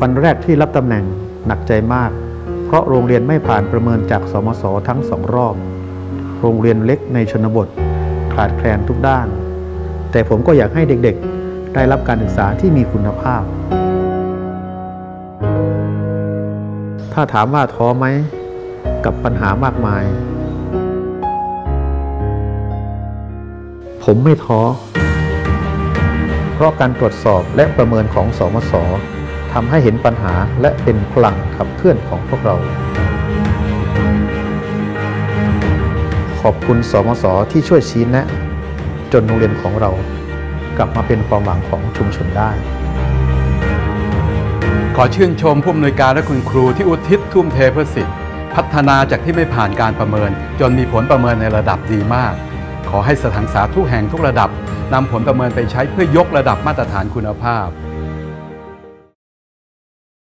วันแรกที่รับตำแหน่งหนักใจมาก เพราะโรงเรียนไม่ผ่านประเมินจากสมศทั้งสองรอบ โรงเรียนเล็กในชนบท ขาดแคลนทุกด้าน แต่ผมก็อยากให้เด็กๆ ได้รับการศึกษาที่มีคุณภาพ ถ้าถามว่าท้อไหม กับปัญหามากมาย ผมไม่ท้อ เพราะการตรวจสอบและประเมินของสมศ ทำให้เห็นปัญหาและเป็นพลังขับเคลื่อนของพวกเรา ขอบคุณสมศที่ช่วยชี้แนะ จนโรงเรียนของเรา กลับมาเป็นความหวังของชุมชนได้ ขอชื่นชมผู้อำนวยการและคุณครูที่อุทิศทุ่มเทเพื่อสิทธิพัฒนาจากที่ไม่ผ่านการประเมิน จนมีผลประเมินในระดับดีมาก ขอให้สถานศึกษาทุกแห่งทุกระดับนำผลประเมินไปใช้เพื่อยกระดับมาตรฐานคุณภาพ